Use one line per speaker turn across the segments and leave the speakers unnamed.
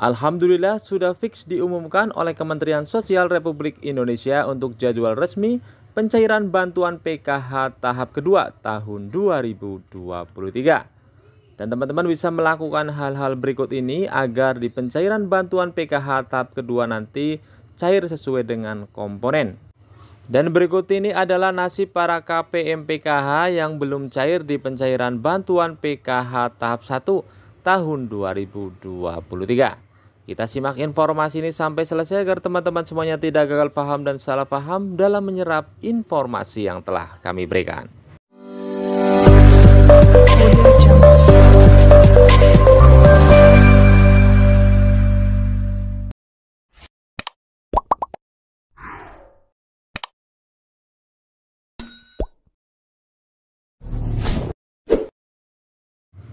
Alhamdulillah sudah fix diumumkan oleh Kementerian Sosial Republik Indonesia untuk jadwal resmi pencairan bantuan PKH tahap kedua tahun 2023. Dan teman-teman bisa melakukan hal-hal berikut ini agar di pencairan bantuan PKH tahap kedua nanti cair sesuai dengan komponen. Dan berikut ini adalah nasib para KPM PKH yang belum cair di pencairan bantuan PKH tahap 1 tahun 2023. Kita simak informasi ini sampai selesai agar teman-teman semuanya tidak gagal paham dan salah paham dalam menyerap informasi yang telah kami berikan.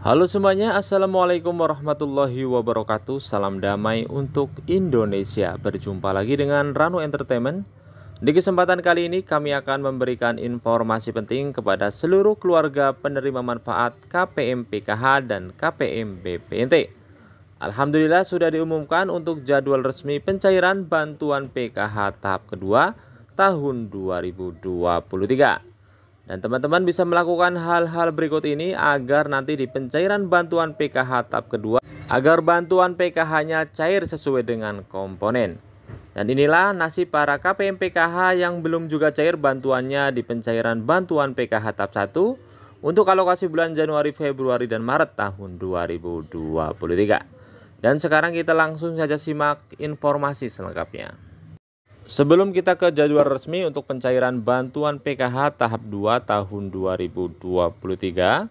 Halo semuanya, Assalamualaikum warahmatullahi wabarakatuh. Salam damai untuk Indonesia. Berjumpa lagi dengan Rano Entertainment. Di kesempatan kali ini kami akan memberikan informasi penting kepada seluruh keluarga penerima manfaat KPM PKH dan KPM BPNT Alhamdulillah sudah diumumkan untuk jadwal resmi pencairan bantuan PKH tahap kedua tahun 2023 dan teman-teman bisa melakukan hal-hal berikut ini agar nanti di pencairan bantuan PKH tahap kedua agar bantuan PKH-nya cair sesuai dengan komponen. Dan inilah nasib para KPM PKH yang belum juga cair bantuannya di pencairan bantuan PKH tahap 1 untuk alokasi bulan Januari, Februari, dan Maret tahun 2023. Dan sekarang kita langsung saja simak informasi selengkapnya. Sebelum kita ke jadwal resmi untuk pencairan bantuan PKH tahap 2 tahun 2023,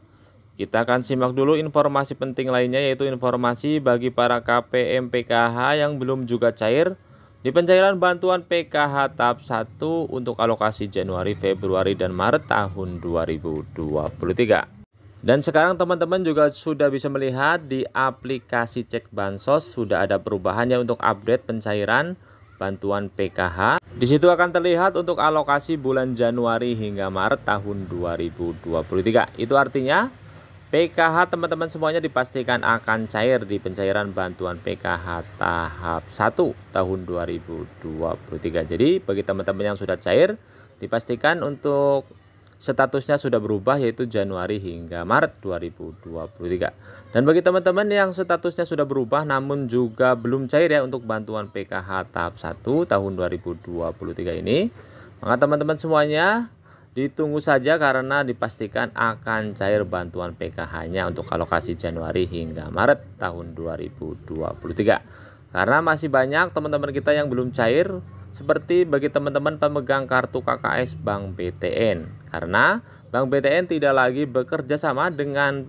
kita akan simak dulu informasi penting lainnya yaitu informasi bagi para KPM PKH yang belum juga cair di pencairan bantuan PKH tahap 1 untuk alokasi Januari, Februari, dan Maret tahun 2023. Dan sekarang teman-teman juga sudah bisa melihat di aplikasi cek bansos sudah ada perubahannya untuk update pencairan bantuan PKH. Di situ akan terlihat untuk alokasi bulan Januari hingga Maret tahun 2023. Itu artinya PKH teman-teman semuanya dipastikan akan cair di pencairan bantuan PKH tahap 1 tahun 2023. Jadi bagi teman-teman yang sudah cair dipastikan untuk statusnya sudah berubah yaitu Januari hingga Maret 2023. Dan bagi teman-teman yang statusnya sudah berubah namun juga belum cair ya untuk bantuan PKH tahap 1 tahun 2023 ini, maka teman-teman semuanya ditunggu saja karena dipastikan akan cair bantuan PKH-nya untuk alokasi Januari hingga Maret tahun 2023. Karena masih banyak teman-teman kita yang belum cair seperti bagi teman-teman pemegang kartu KKS Bank BTN karena Bank BTN tidak lagi bekerja sama dengan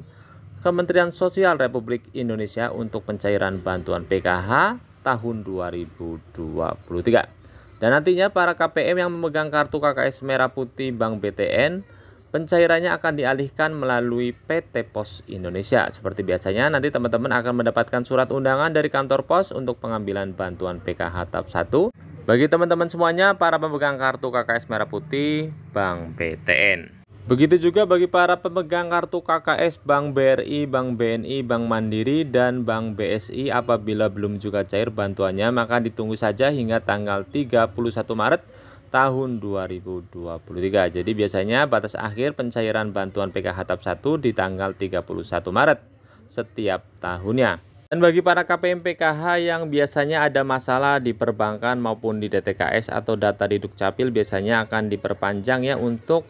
Kementerian Sosial Republik Indonesia untuk pencairan bantuan PKH tahun 2023 dan nantinya para KPM yang memegang kartu KKS Merah Putih Bank BTN pencairannya akan dialihkan melalui PT Pos Indonesia. Seperti biasanya nanti teman-teman akan mendapatkan surat undangan dari kantor pos untuk pengambilan bantuan PKH tahap 1 bagi teman-teman semuanya, para pemegang kartu KKS Merah Putih Bank BTN. Begitu juga bagi para pemegang kartu KKS Bank BRI, Bank BNI, Bank Mandiri, dan Bank BSI apabila belum juga cair bantuannya maka ditunggu saja hingga tanggal 31 Maret tahun 2023. Jadi biasanya batas akhir pencairan bantuan PKH tahap 1 di tanggal 31 Maret setiap tahunnya. Dan bagi para KPM PKH yang biasanya ada masalah di perbankan maupun di DTKS atau data di Dukcapil biasanya akan diperpanjang ya untuk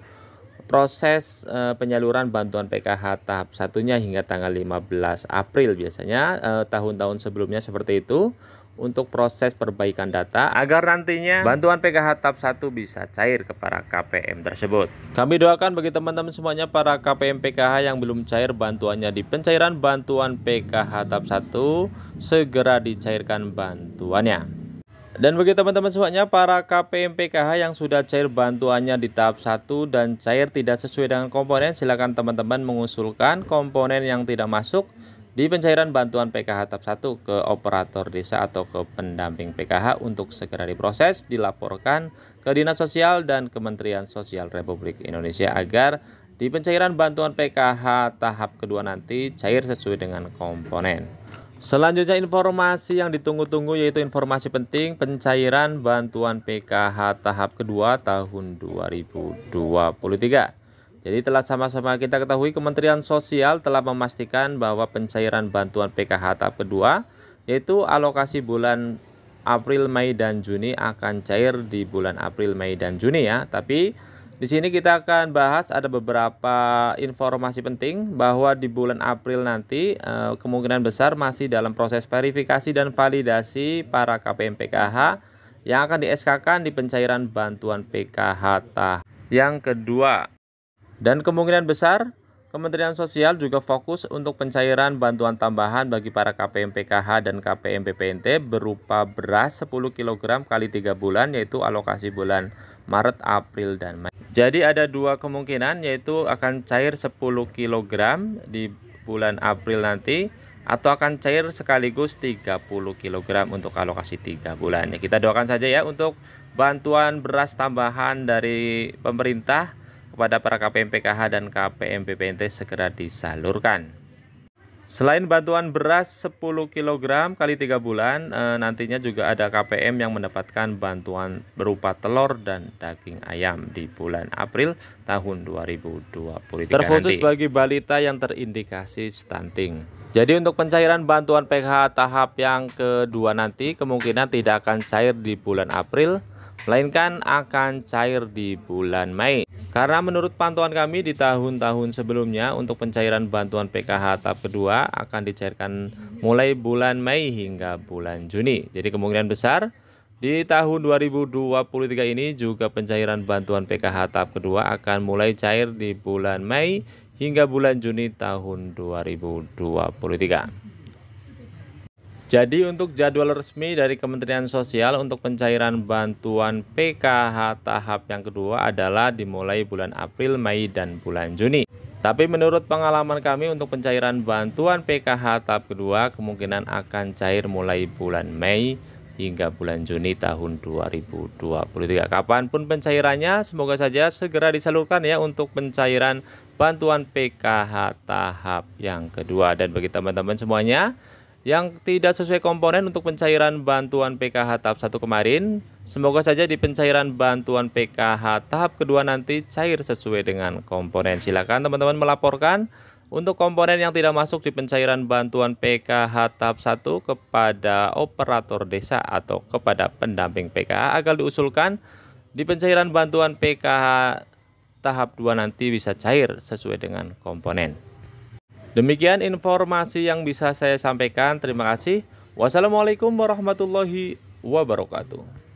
proses e, penyaluran bantuan PKH tahap satunya hingga tanggal 15 April biasanya eh, tahun-tahun sebelumnya seperti itu untuk proses perbaikan data agar nantinya bantuan PKH tahap 1 bisa cair ke para KPM tersebut. Kami doakan bagi teman-teman semuanya para KPM PKH yang belum cair bantuannya di pencairan bantuan PKH tahap 1 segera dicairkan bantuannya. Dan bagi teman-teman semuanya para KPM PKH yang sudah cair bantuannya di tahap 1 dan cair tidak sesuai dengan komponen silakan teman-teman mengusulkan komponen yang tidak masuk di pencairan bantuan PKH tahap 1 ke operator desa atau ke pendamping PKH untuk segera diproses, dilaporkan ke Dinas Sosial dan Kementerian Sosial Republik Indonesia agar di pencairan bantuan PKH tahap kedua nanti cair sesuai dengan komponen. Selanjutnya informasi yang ditunggu-tunggu yaitu informasi penting pencairan bantuan PKH tahap kedua tahun 2023. Jadi telah sama-sama kita ketahui Kementerian Sosial telah memastikan bahwa pencairan bantuan PKH tahap kedua yaitu alokasi bulan April, Mei dan Juni akan cair di bulan April, Mei dan Juni ya. Tapi di sini kita akan bahas ada beberapa informasi penting bahwa di bulan April nanti eh, kemungkinan besar masih dalam proses verifikasi dan validasi para KPM PKH yang akan di SK-kan di pencairan bantuan PKH tahap yang kedua. Dan kemungkinan besar Kementerian Sosial juga fokus untuk pencairan bantuan tambahan bagi para KPM PKH dan KPM PPNT berupa beras 10 kg kali 3 bulan yaitu alokasi bulan Maret, April, dan Mei. Jadi ada dua kemungkinan yaitu akan cair 10 kg di bulan April nanti atau akan cair sekaligus 30 kg untuk alokasi 3 bulan. Kita doakan saja ya untuk bantuan beras tambahan dari pemerintah kepada para KPM PKH dan KPM PPNT segera disalurkan. Selain bantuan beras 10 kg kali 3 bulan, e, nantinya juga ada KPM yang mendapatkan bantuan berupa telur dan daging ayam di bulan April tahun 2023 Terkhusus nanti. bagi balita yang terindikasi stunting. Jadi untuk pencairan bantuan PKH tahap yang kedua nanti kemungkinan tidak akan cair di bulan April, melainkan akan cair di bulan Mei. Karena menurut pantauan kami di tahun-tahun sebelumnya untuk pencairan bantuan PKH tahap kedua akan dicairkan mulai bulan Mei hingga bulan Juni. Jadi kemungkinan besar di tahun 2023 ini juga pencairan bantuan PKH tahap kedua akan mulai cair di bulan Mei hingga bulan Juni tahun 2023. Jadi untuk jadwal resmi dari Kementerian Sosial untuk pencairan bantuan PKH tahap yang kedua adalah dimulai bulan April, Mei, dan bulan Juni. Tapi menurut pengalaman kami untuk pencairan bantuan PKH tahap kedua kemungkinan akan cair mulai bulan Mei hingga bulan Juni tahun 2023. Kapan pun pencairannya semoga saja segera disalurkan ya untuk pencairan bantuan PKH tahap yang kedua. Dan bagi teman-teman semuanya yang tidak sesuai komponen untuk pencairan bantuan PKH tahap 1 kemarin. Semoga saja di pencairan bantuan PKH tahap kedua nanti cair sesuai dengan komponen. Silakan teman-teman melaporkan untuk komponen yang tidak masuk di pencairan bantuan PKH tahap 1 kepada operator desa atau kepada pendamping PKH agar diusulkan di pencairan bantuan PKH tahap 2 nanti bisa cair sesuai dengan komponen. Demikian informasi yang bisa saya sampaikan. Terima kasih. Wassalamualaikum warahmatullahi wabarakatuh.